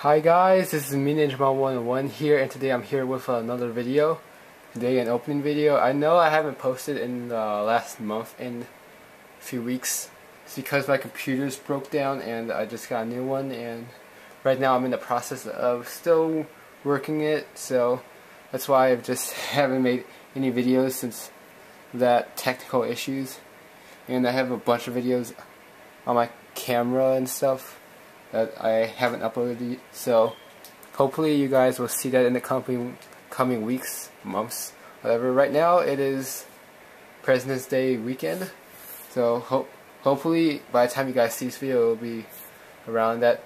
Hi guys, this is me Ninjamon101 here and today I'm here with another video. Today an opening video. I know I haven't posted in the last month and a few weeks. It's because my computer's broke down and I just got a new one and right now I'm in the process of still working it so that's why I just haven't made any videos since that technical issues and I have a bunch of videos on my camera and stuff that I haven't uploaded yet, so hopefully you guys will see that in the coming coming weeks, months, whatever. Right now it is President's Day weekend. So hope hopefully by the time you guys see this video it will be around that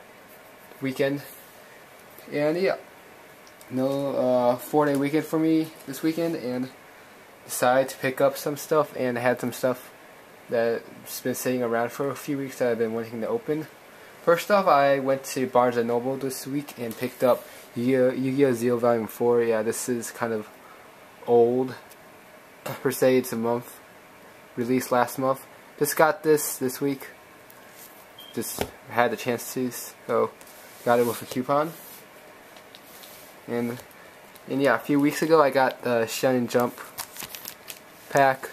weekend. And yeah no uh, four day weekend for me this weekend and decided to pick up some stuff and I had some stuff that's been sitting around for a few weeks that I've been wanting to open First off, I went to Barnes & Noble this week and picked up Yu-Gi-Oh! Zexal Volume 4. Yeah, this is kind of old. Per se, it's a month. Released last month. Just got this this week. Just had the chance to, so got it with a coupon. And, and yeah, a few weeks ago I got the Shonen Jump pack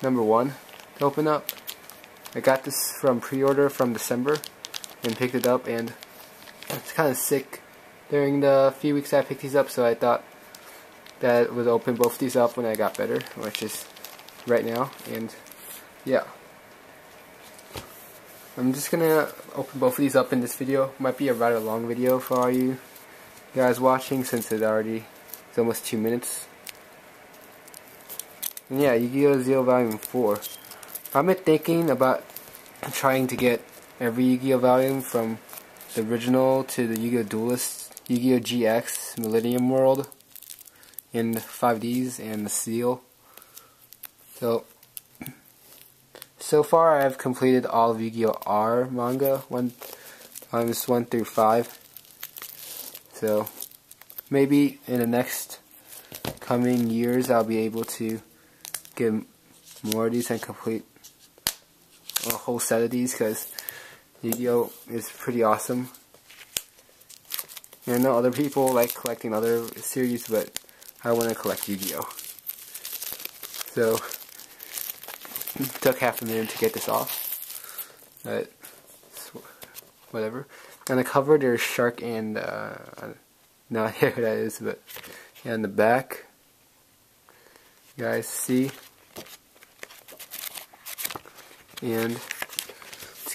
number one to open up. I got this from pre-order from December and picked it up and it's kind of sick. During the few weeks I picked these up so I thought that would open both these up when I got better which is right now and yeah. I'm just gonna open both of these up in this video. Might be a rather long video for all you guys watching since it already it's almost two minutes. And yeah Yu-Gi-Oh! Zero Volume 4 I've been thinking about trying to get every Yu-Gi-Oh volume from the original to the Yu-Gi-Oh Duelist, Yu-Gi-Oh GX, Millennium World, in 5Ds, and the Seal. So, so far I've completed all of Yu-Gi-Oh R manga, one, volumes 1 through 5. So, maybe in the next coming years I'll be able to get more of these and complete a whole set of these because Yu-Gi-Oh is pretty awesome. And I know other people like collecting other series, but I want to collect Yu-Gi-Oh. So, took half a minute to get this off, but whatever. On the cover, there's Shark and, uh, no idea who that is, but in the back, you guys see, and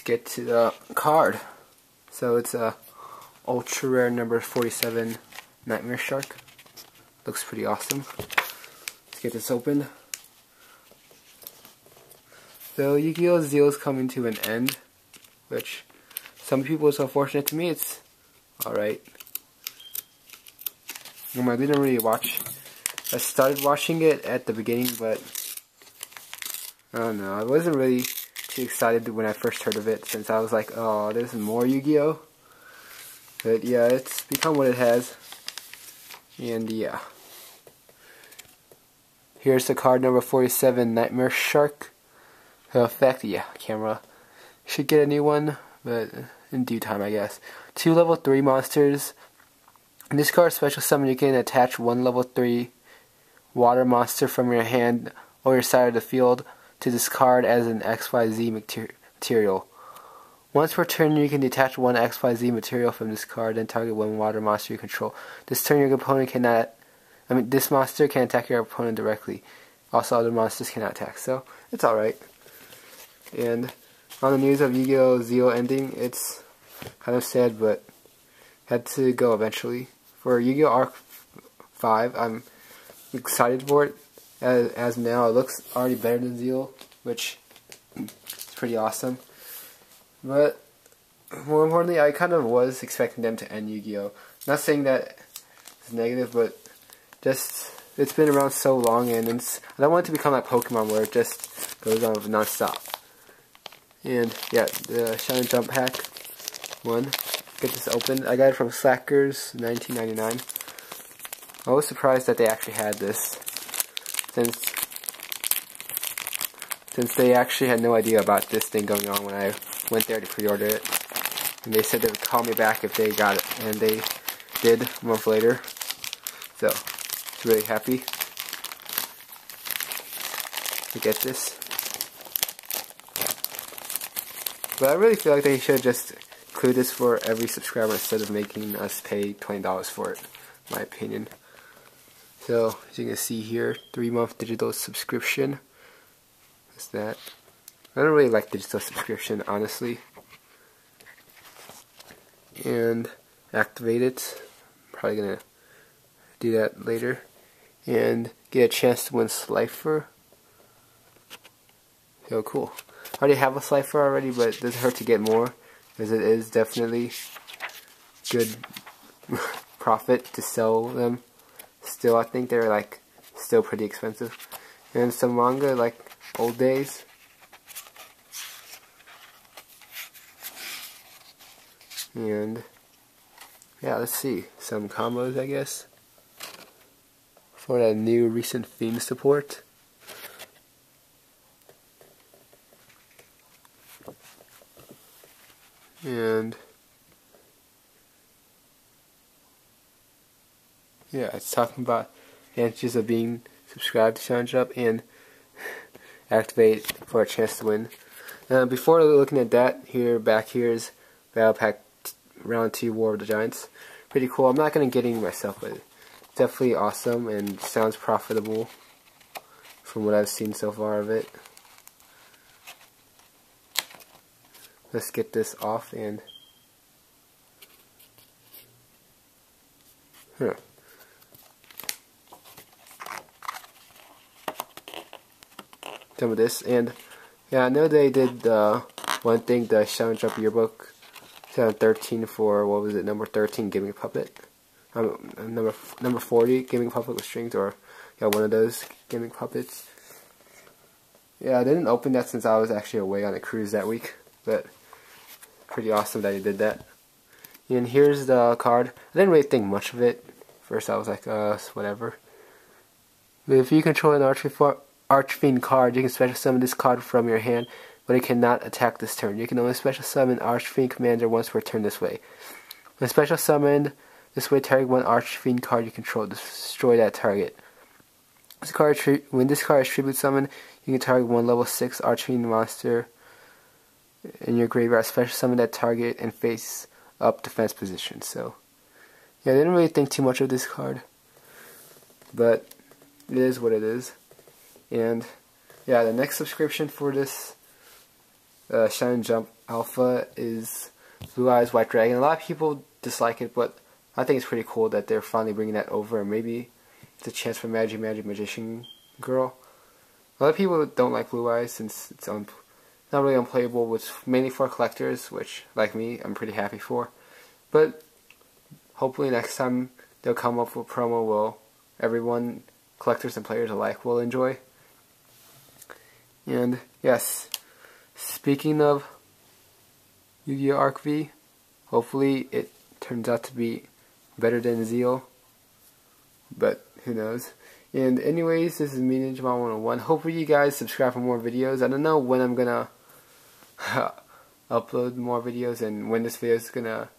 get to the card. So it's a ultra rare number 47 Nightmare Shark. Looks pretty awesome. Let's get this open. So Yu-Gi-Oh! Zexal is coming to an end, which some people is unfortunate to me. It's alright. I didn't really watch. I started watching it at the beginning, but I don't know. I wasn't really too excited when I first heard of it since I was like, oh, there's more Yu-Gi-Oh! But yeah, it's become what it has. And yeah. Here's the card number 47, Nightmare Shark. Effect, yeah, camera. Should get a new one, but in due time, I guess. Two level 3 monsters. In this card, special summon, you can attach one level 3 water monster from your hand or your side of the field to discard as an XYZ material. Once per turn, you can detach one XYZ material from this card and target one water monster you control. This turn, your opponent cannot. I mean, this monster can attack your opponent directly. Also, other monsters cannot attack, so it's alright. And on the news of Yu-Gi-Oh! Zexal ending, it's kind of sad, but had to go eventually. For Yu-Gi-Oh! Arc 5, I'm excited for it as, as now. It looks already better than Zexal, which is pretty awesome. But more importantly, I kind of was expecting them to end Yu-Gi-Oh. Not saying that it's negative, but just it's been around so long, and I don't want it to become like Pokemon where it just goes on non-stop. And yeah, the Shonen Jump Pack one. Get this open. I got it from Slackers, 1999. I was surprised that they actually had this since since they actually had no idea about this thing going on when I went there to pre-order it. and they said they would call me back if they got it, and they did a month later. So, it's really happy to get this. But I really feel like they should just include this for every subscriber instead of making us pay $20 for it, my opinion. So, as you can see here, 3 month digital subscription. What's that? I don't really like digital subscription, honestly. And activate it. Probably gonna do that later. And get a chance to win Slifer. So cool. I already have a Slifer already, but it doesn't hurt to get more. Because it is definitely good profit to sell them. Still, I think they're like still pretty expensive. And some manga like old days. And yeah, let's see. Some combos, I guess. For that new recent theme support. And yeah, it's talking about advantages of being subscribed to Shonen Jump and activate for a chance to win. Uh, before looking at that, here back here is Battle Pack Round 2 War of the Giants. Pretty cool. I'm not going to get any myself, but definitely awesome and sounds profitable from what I've seen so far of it. Let's get this off and... Huh. Done with this, and yeah, I know they did uh, one thing, the Shonen Jump yearbook 2013 for, what was it, number 13, Gimmick Puppet. Um, number number 40, Gimmick Puppet with strings, or yeah, one of those Gimmick Puppets. Yeah, I didn't open that since I was actually away on a cruise that week, but pretty awesome that he did that. And here's the card. I didn't really think much of it. First I was like, uh, whatever. But if you control an Archfiend card, you can special summon this card from your hand, but it cannot attack this turn. You can only special summon Archfiend Commander once per turn this way. When special summoned this way, target one Archfiend card you control. Destroy that target. This card, when this card is tribute summoned, you can target one level 6 Archfiend monster in your graveyard, special summon that target and face up defense position. So, yeah, I didn't really think too much of this card, but it is what it is. And yeah, the next subscription for this uh, Shonen Jump Alpha is Blue Eyes White Dragon. A lot of people dislike it, but I think it's pretty cool that they're finally bringing that over. And maybe it's a chance for Magic Magic Magician Girl. A lot of people don't like Blue Eyes since it's un not really unplayable. It's mainly for collectors, which, like me, I'm pretty happy for. But hopefully next time they'll come up with a promo will everyone, collectors and players alike, will enjoy. And yes, speaking of Yu-Gi-Oh! Arc V, hopefully it turns out to be better than Zexal. But who knows. And anyways, this is me Ninja 101. Hopefully you guys subscribe for more videos. I don't know when I'm gonna upload more videos and when this video is gonna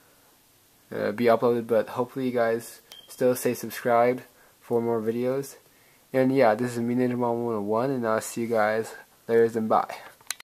uh, be uploaded, but hopefully you guys still stay subscribed for more videos. And yeah, this is me Ninja 101 and I'll see you guys later and bye.